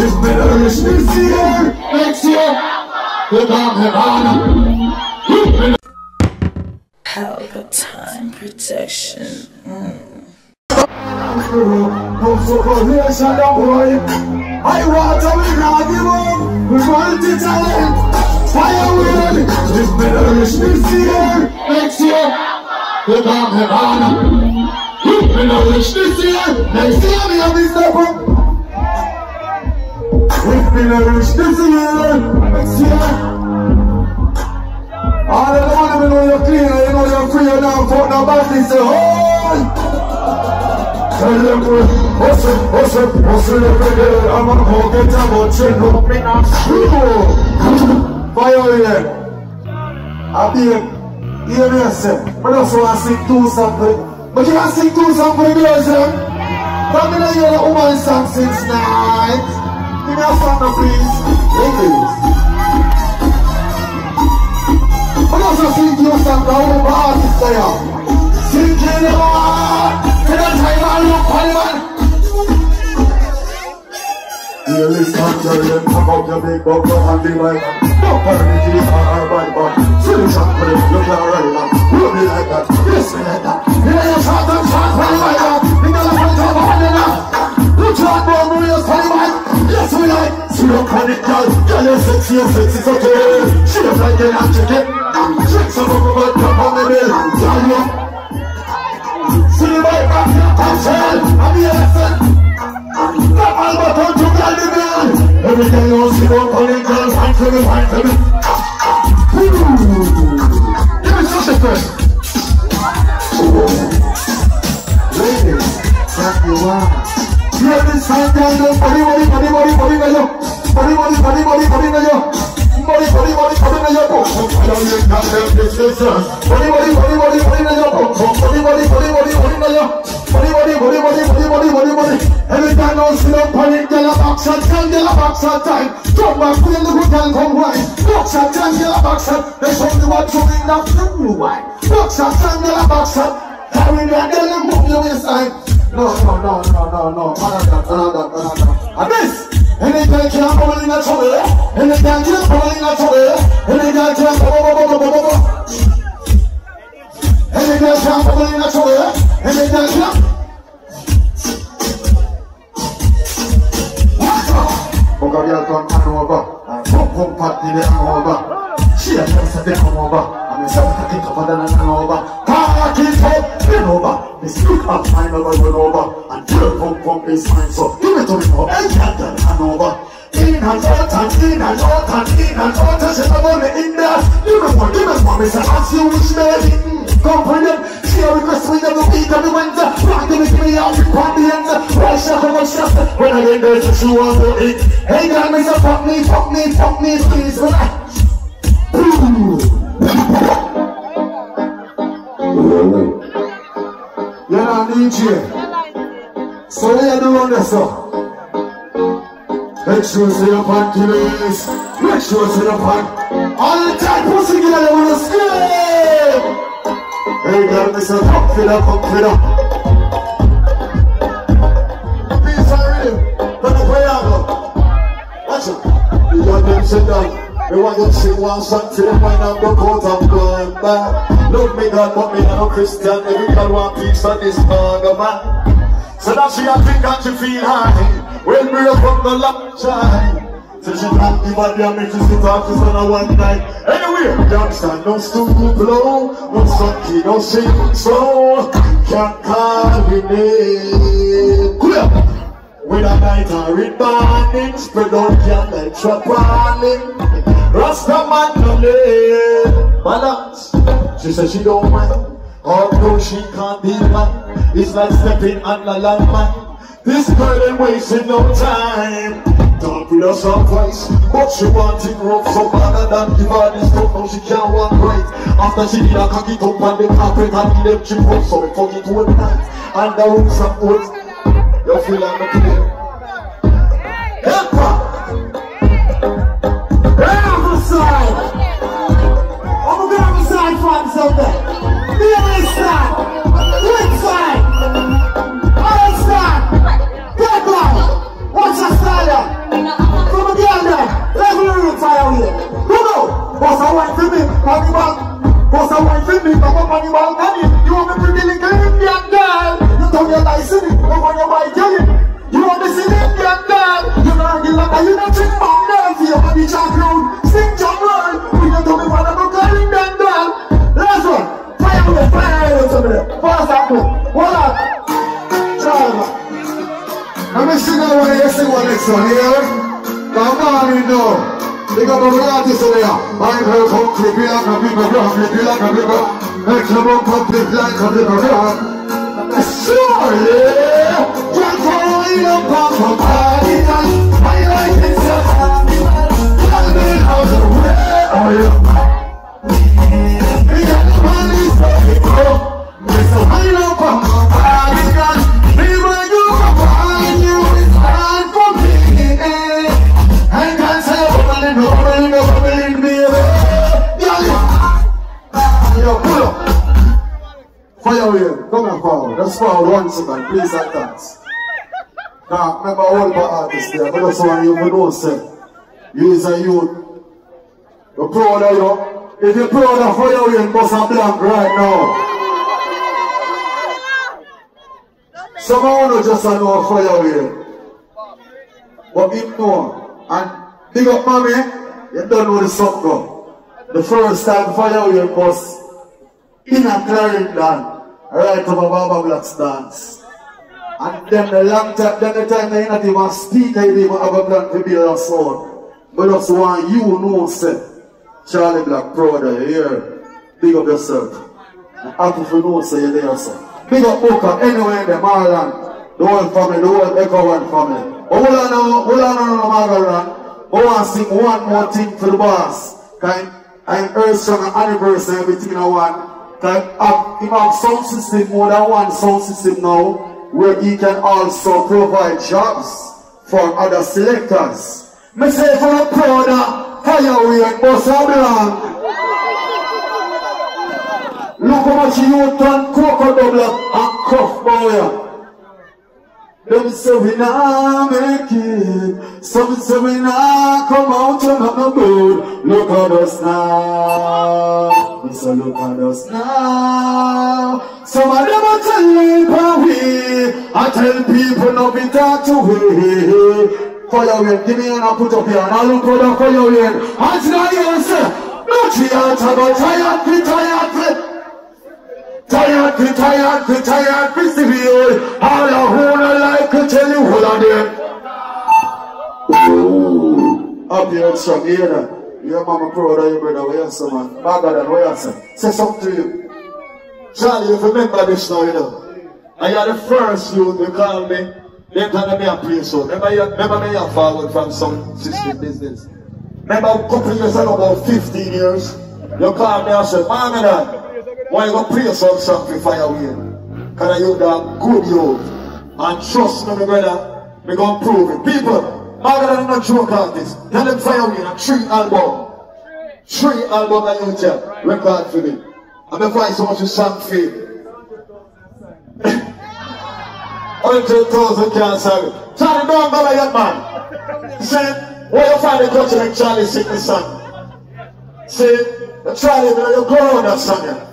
It's better it's this year, next year, without Nirvana. Halga time protection. I want to be not with multi-talent, fire will, it's better it's this year, next year, without Nirvana. You know it's this year, next year we have this Bilirmiş kızını Meksiyah على الأعلى من يقين إنه يقين فوقنا بعضي سهول خلقوا وصل وصل وصل بدل الأمر هو كتاب وتشنه من عشوه فايولين أبيك Hear me, I said, but that's why I sing two something. But you can sing two something, girls, eh? Don't be like you're a woman song since night. Mina Santa, please. English. gonna sing to your Santa, all the artists they are. Sing to the world. Mina Taiwan, look, Taiwan. Here is Santa, let's talk about your big bubble and the light. Don't burn it, you are our bad man. Sing to the look at our right now. You'll be like that, yes, like that. Mina Santa, Santa, like that. Mina Santa, Santa, like that. Look at that. That's what I See your chronic girl Girl, your sexy, your sexy, so okay She was like, girl, I'm chicken Check some of them, come on the bill Tell you See the white back, I'm chill I'm here Body, body, body, body, body, body, body, body. Every time I see them, on it, a box at time, a box at time. Back, put in the good and come wine. Box at time, girl, a box at. There's only one to bring up the new wine. Box time, a box. Carry that girl and move your waistline. No, no, no, no, no, no. Another, another, another. And this. Anytime you can come in a trouble. You can come in a trouble. Anytime you can come in a trouble. Anytime you can come in a trouble. Hele da klap. Book a girl from Hanover. I come home party the hangover. She a girl said the hangover. I'm a son of a kick up and an hangover. Park it up, come give it to me now. Hey, girl, hangover. In and out and in and out and in and out. She never let in there. Give me one, give me one. Me say, you. Come for them. Scary Christmas, never beat on the winter. Rocking me out with Pontians. Right shot on my shot. When I get there, she wants to eat. Hey, got me, so fuck me, fuck me, fuck me, please. When I... You're. So what you doing this up? Make sure you up on killers. Make sure you up on all the time, pussy get you wanna scream. Hey girl, me say, come for that, come for that. Peace and rhythm. Don't where you go. Watch it. You got them sit down. Me want to sing one song to them when I'm broke out and going back. Love me God, but me not a Christian. Every girl want peace on this bugger man. So that she a think and she feel high. When we up from the long time. So she can't give a damn if she sit off just on a one night. Anyway, youngster, no studio blow, no sunky, no sing so. Can't call me name. With a night or read morning, spread out your legs for. Rasta man no lay balance. She said she don't mind. Although she can't be man, it's like stepping on the landmine. This girl ain't wasting no time. Don't put us on twice But she want wanted rough so bad and that divan is tough Now she can't walk right. After she did a cocky top and the carpet had did them chip up so we fuck it one night. And the room some old You feel I'm not here Help her Round the side. I'm a round the side fans out there money bag. Cause to make up a money bag. You want me pretty little Indian girl. You turn your dice in it, over your jelly. You want me sing Indian girl. You know, you like a back there. See your body chat round. Sing John Lord. We don't do me what I'm calling Indian girl. Last one. Fire away, fire away, somebody. Fast up, hold up. Let me that one, next one. Come on, you know flip like a flipper, flipper. Sure, yeah. Just follow in a pop from party night. My life is. Tell me how the way Just forward one second, please and thanks. Now, remember all the artists there, but that's one you know, say. You is a youth. You're proud of you. If you're proud of Firewayne, bust a blank right now. Some of you just know Firewayne. But him know. And big up mommy, you don't know the song go. The first time Firewayne bust in a Clarendon, right over Baba Black's dance. And then the long time, then the time they not even speak, I didn't even have a plan to build a sound. But that's why you know, say, Charly Black, you here. Big up yourself. And happy for know, say you're there, sir. Big up Booker, anywhere in the Marland, the whole family, the whole Echo One family. But hold on now, hold on now, Margaret. I want to sing one more thing for the boss. Kind I heard some anniversary between a one. Have, him have sound system, more than one sound system now, where he can also provide jobs for other selectors. Me say for the proud fire and bust a blank. Look how much you turn cocoa double and cuff boy. Them say we nah make it. Some say we nah come out and have no good. Look at us now. We say look at us now. Some of them are telling how we. I tell people no be talk to we. Fire wind, give me and put up here. And I look tired, tired, Tired, be tired, be severe. All a who no like to tell you all of them. Up here, strong here. Uh, your mama proud of you, brother. Where you say, man? Bigger than where you say. Say something to you. Charly, you remember this now, you know. I are the first youth you call me. They tell me a place so. Remember, you, remember me a forward from some system business. Remember a couple years ago, about 15 years, you called me and said, Mom and why you gonna play some song for Firewayne? Cause you the good youth. And trust me, my brother, we gonna prove it. People, Margaret not joke artist. Tell them Firewayne a three album. Three album that you tell. Record for me. And before I so much you song for you. Hundred thousand can't sell it. Charly, don't go like that man. Said, where you find the culture like Charly sing the song? See, Charly, you grow on that song.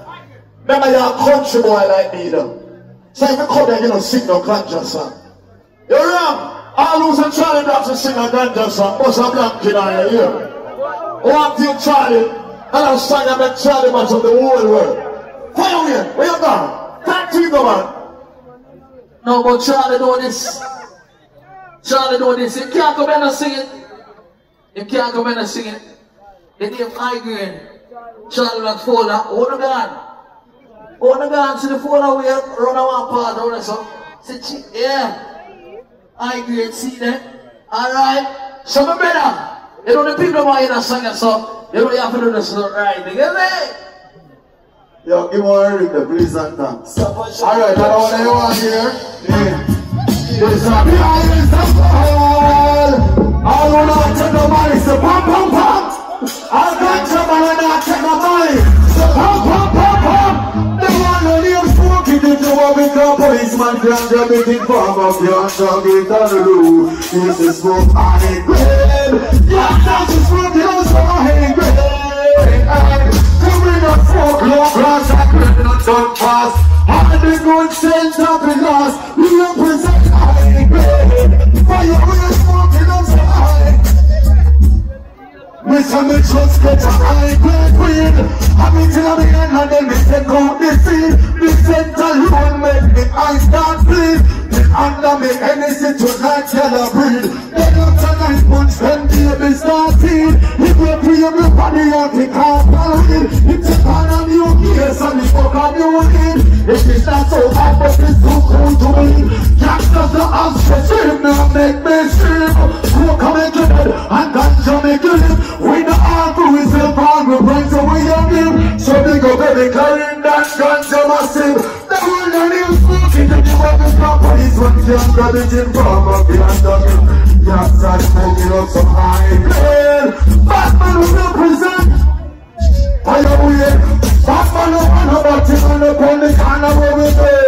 Remember you're a country boy like me though. So if you come here, you don't sing no ganja song. You're wrong. All who's in Charly Black to sing a ganja song, what's a black kid on your ear? One thing Charly, and I'm saying I met Charly much of the whole world. Fire away, where you gone? Thank you, go on. No, but Charly do this. Charly do this. You can't come in and sing it. You can't come in and sing it. The name grade. Charly Black folder. Hold the Hold the gun to the folder where run our part on so. Say, yeah. High grade, see that? Alright. So my brother. You know the people who are in a song so you know you have to do this right. You get me? Yo, give me a ring please and thanks. Alright, I know what you want here. Yeah. This is the ball. All who not can't grab it in farm of your dog it on the roof. This is smoke on it grade. Yeah, that's the smoke, you know, so I hate grade. Coming up for glow glass, I could not done fast. All the good sense of the lost. Mr. Mitchell's get a high grade weed. I'm in till I'm in and then they take out the seed. The center alone make the eyes start bleed. Me under me any situation yellow breed. Then after nine months, when baby start started, he go free me body and he can't follow it. He take on a new case and he fuck a new kid. It is not so hard, but it's too cool to me. Gangsters the for shame, now make me scream. Coke make you dead and ganja it in from up behind the mill. Yes, I smoking up some high grade. Batman will represent. Fire away. Batman no man about him and up on the corner where we play.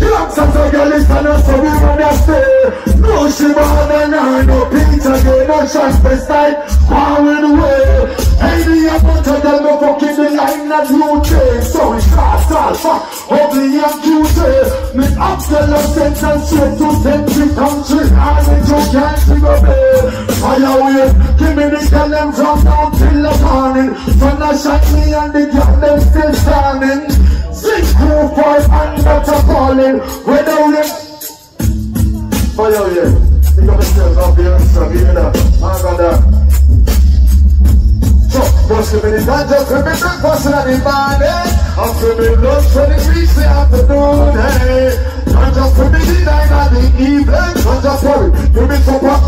The accents of your listeners so we run their stay. No shiva than I no Peter gay, no shot beside. Far away. Hey, the apple to them no the that you take. So it's fast, cute. Me up the love sentence straight to century country. I need you can't see my bed. Fire away. Give me the them from down till the morning. Sun a shine me and the them still standing. Six crew five and that's a calling. When they Fire away. Think of yourself up here, so give me that. I got that. So, just give me the ganja, give me breakfast in the morning And give me lunch for the reach the afternoon, hey Ganja for me the night and the evening Ganja for it, give me supper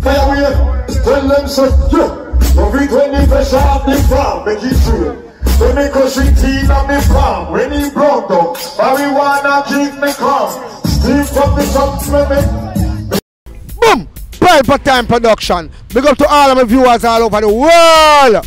Fire away, tell them so, yeah Love it when the fresh off the farm, make it true When me cushy tea on me palm, when he broke down Marijuana keep me calm Steam from the smell me Boom! Pelpa Time Production. Big up to all of my viewers all over the world.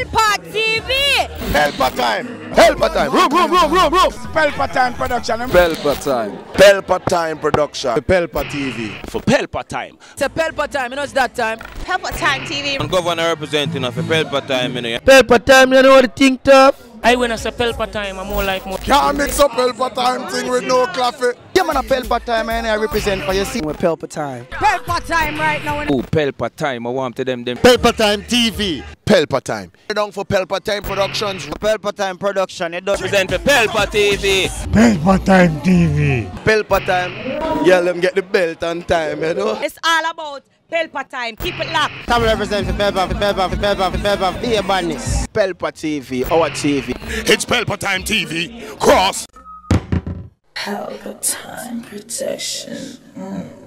Pelpa TV! Pelpa Time. Pelpa Time. Room, room, room, room, room. Pelpa Time Production. Pelpa time. Pelpa Time Production. Pelpa TV. For Pelpa time. It's a Pelpa time, you know it's that time. Pelpa Time TV. I'm governor representing of Pelpa time, you know. Pelpa Time, you know what the thing tough? I when I say Pelpa time, I'm more like more. Can't mix up Pelpa Time thing with no coffee. Yeah, man, a Pelpa time, and I represent for your scene with Pelpa time. Pelpa time right now. Oh, Pelpa time. I want to them them. Pelpa Time TV. Pelpa Time. Down for Pelpa time productions. Pelpa time production. It does Represent for Pelpa TV. Pelpa Time TV. Pelpa time. Yeah, let them get the belt on time, you know. It's all about Pelpa time. Keep it locked. Come represent for Pelpa, for Pelpa, for Pelpa, for Pelpa, be a badness. Pelpa TV, our TV. It's Pelpa Time TV. Cross. Pelpa Time Protection. Mm.